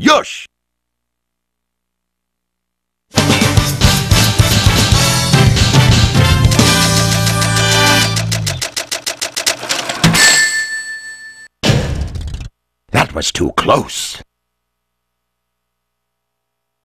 Yosh! That was too close.